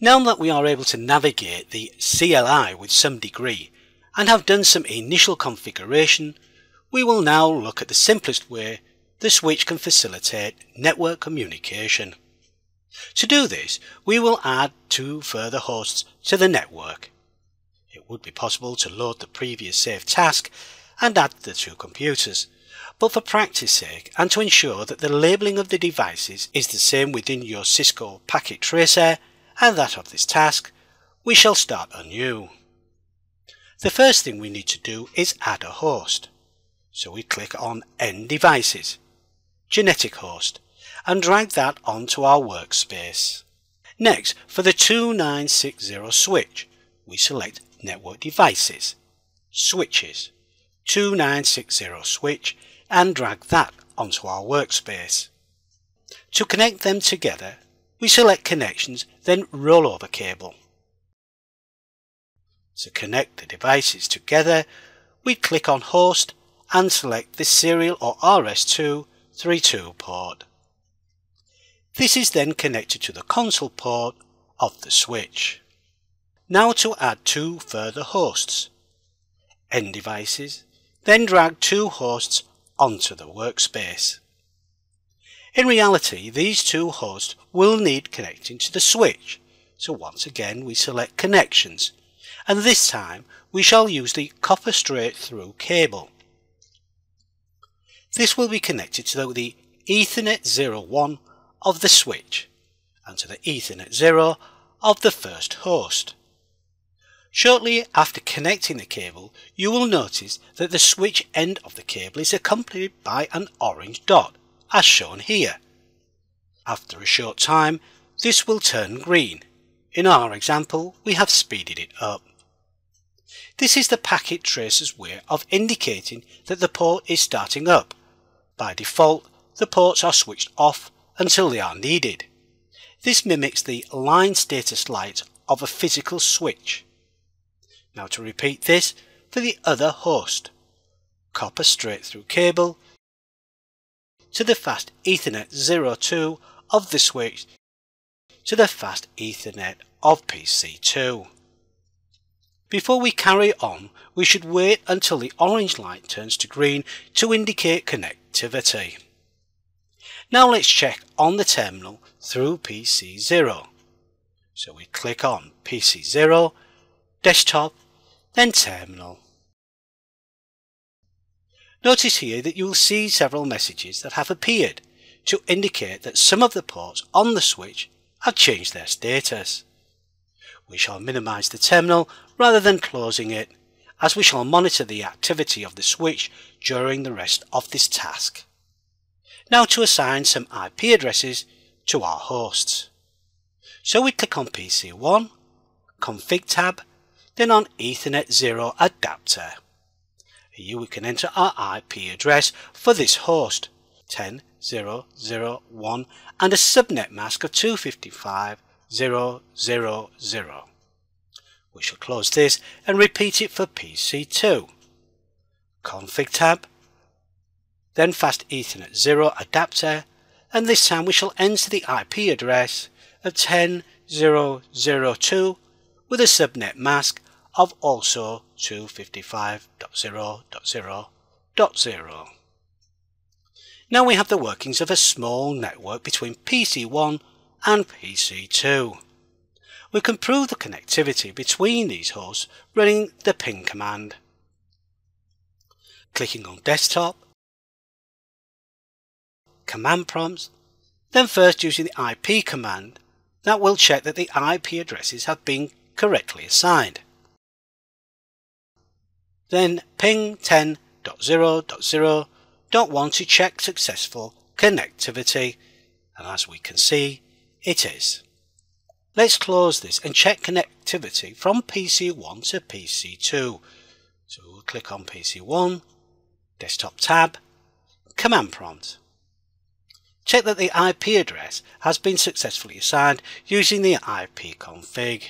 Now that we are able to navigate the CLI with some degree and have done some initial configuration, we will now look at the simplest way the switch can facilitate network communication. To do this, we will add two further hosts to the network. It would be possible to load the previous saved task and add the two computers, but for practice sake and to ensure that the labeling of the devices is the same within your Cisco packet tracer and that of this task, we shall start anew. The first thing we need to do is add a host. So we click on End Devices, Generic Host, and drag that onto our workspace. Next, for the 2960 switch, we select Network Devices, Switches, 2960 switch, and drag that onto our workspace. To connect them together, we select Connections, then Rollover Cable. To connect the devices together, we click on Host and select the serial or RS232 port. This is then connected to the console port of the switch. Now to add two further hosts. End devices, then drag two hosts onto the workspace. In reality, these two hosts will need connecting to the switch, so once again we select Connections, and this time we shall use the copper straight through cable. This will be connected to the Ethernet 01 of the switch and to the Ethernet 0 of the first host. Shortly after connecting the cable, you will notice that the switch end of the cable is accompanied by an orange dot as shown here. After a short time, this will turn green. In our example, we have speeded it up. This is the packet tracer's way of indicating that the port is starting up. By default, the ports are switched off until they are needed. This mimics the line status light of a physical switch. Now to repeat this for the other host. Copper straight through cable to the fast Ethernet 02 of the switch to the fast Ethernet of PC2. Before we carry on, we should wait until the orange light turns to green to indicate connectivity. Now let's check on the terminal through PC0. So we click on PC0, desktop, then terminal. Notice here that you will see several messages that have appeared to indicate that some of the ports on the switch have changed their status. We shall minimize the terminal rather than closing it as we shall monitor the activity of the switch during the rest of this task. Now to assign some IP addresses to our hosts. So we click on PC1, Config tab, then on Ethernet 0 adapter. We can enter our IP address for this host 10.0.0.1 and a subnet mask of 255.0.0.0. We shall close this and repeat it for PC2. Config tab, then fast Ethernet 0 adapter and this time we shall enter the IP address of 10.0.0.2 with a subnet mask of also 255.0.0.0. Now we have the workings of a small network between PC1 and PC2. We can prove the connectivity between these hosts running the ping command. Clicking on desktop, command prompts, then first using the IP command that will check that the IP addresses have been correctly assigned. Then ping 10.0.0.1 to check successful connectivity and as we can see it is. Let's close this and check connectivity from PC1 to PC2. So we'll click on PC1, desktop tab, command prompt. Check that the IP address has been successfully assigned using the IP config.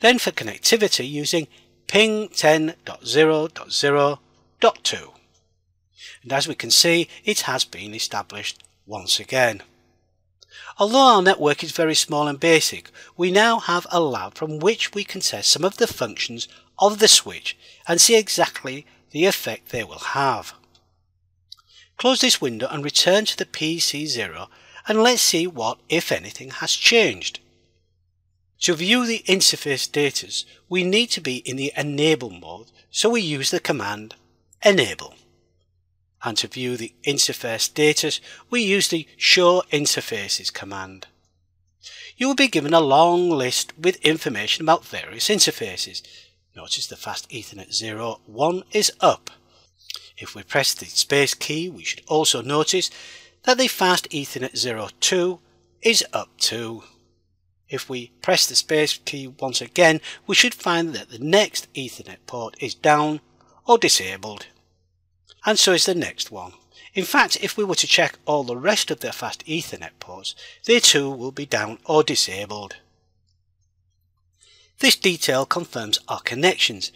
Then for connectivity using ping 10.0.0.2. And as we can see, it has been established once again. Although our network is very small and basic, we now have a lab from which we can test some of the functions of the switch and see exactly the effect they will have. Close this window and return to the PC0 and let's see what, if anything, has changed. To view the interface data, we need to be in the enable mode, so we use the command enable. And to view the interface data, we use the show interfaces command. You will be given a long list with information about various interfaces. Notice the fast Ethernet 0 1 is up. If we press the space key, we should also notice that the fast Ethernet 0 2 is up too. If we press the space key once again, we should find that the next Ethernet port is down or disabled. And so is the next one. In fact, if we were to check all the rest of the fast Ethernet ports, they too will be down or disabled. This detail confirms our connections.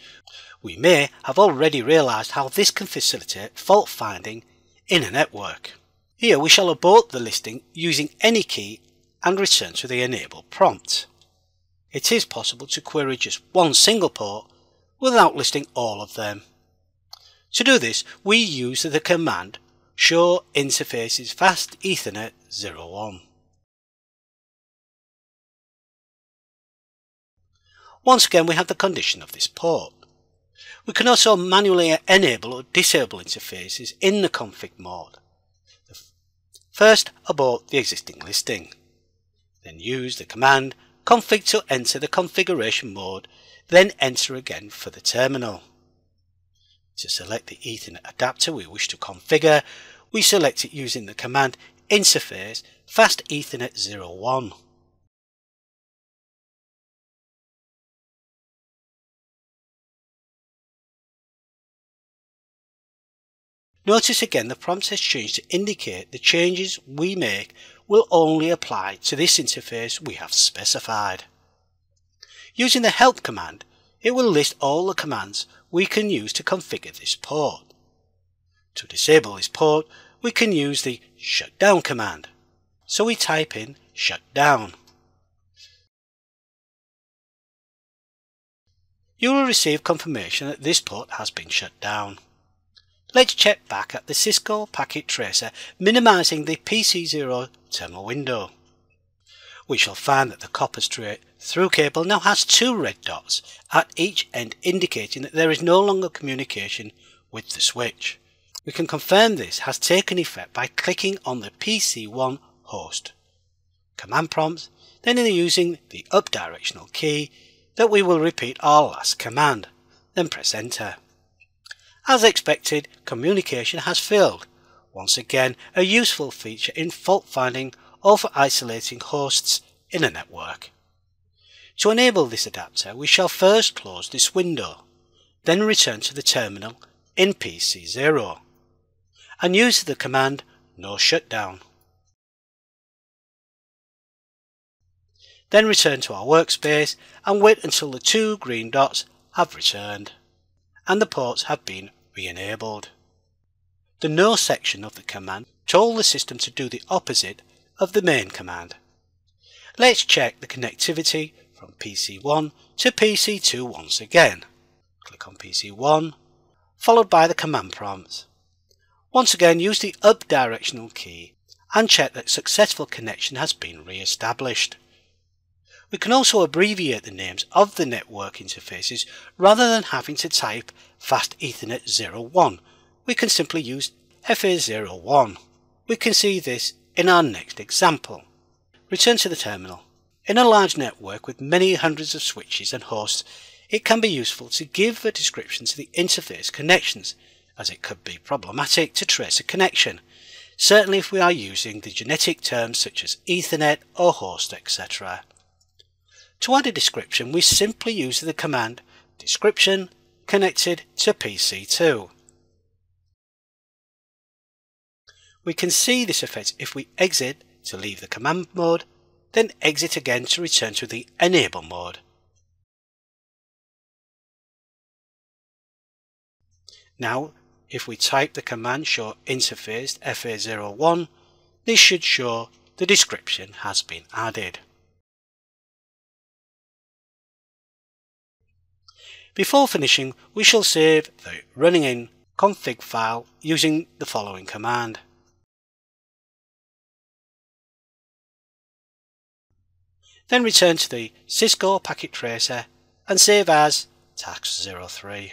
We may have already realized how this can facilitate fault finding in a network. Here we shall abort the listing using any key and return to the enable prompt. It is possible to query just one single port without listing all of them. To do this, we use the command show interfaces fast ethernet 01. Once again we have the condition of this port. We can also manually enable or disable interfaces in the config mode. First abort the existing listing. Then use the command config to enter the configuration mode, then enter again for the terminal. To select the Ethernet adapter we wish to configure, we select it using the command interface fast Ethernet 01. Notice again the prompt has changed to indicate the changes we make will only apply to this interface we have specified. Using the help command, it will list all the commands we can use to configure this port. To disable this port, we can use the shutdown command. So we type in shutdown. You will receive confirmation that this port has been shut down. Let's check back at the Cisco Packet Tracer minimizing the PC0 terminal window. We shall find that the copper straight through cable now has two red dots at each end indicating that there is no longer communication with the switch. We can confirm this has taken effect by clicking on the PC1 host. Command prompt, then in using the up directional key that we will repeat our last command, then press enter. As expected, communication has failed. Once again, a useful feature in fault finding or for isolating hosts in a network. To enable this adapter, we shall first close this window, then return to the terminal in PC0 and use the command no shutdown. Then return to our workspace and wait until the two green dots have returned and the ports have been re-enabled. The no section of the command told the system to do the opposite of the main command. Let's check the connectivity from PC1 to PC2 once again. Click on PC1, followed by the command prompt. Once again use the up directional key and check that successful connection has been re-established. We can also abbreviate the names of the network interfaces rather than having to type Fast Ethernet 01. We can simply use FA01. We can see this in our next example. Return to the terminal. In a large network with many hundreds of switches and hosts, it can be useful to give a description to the interface connections, as it could be problematic to trace a connection, certainly if we are using the genetic terms such as Ethernet or host etc. To add a description, we simply use the command description connected to PC2. We can see this effect if we exit to leave the command mode, then exit again to return to the enable mode. Now, if we type the command show interface FA01, this should show the description has been added. Before finishing, we shall save the running in config file using the following command. Then return to the Cisco packet tracer and save as task03.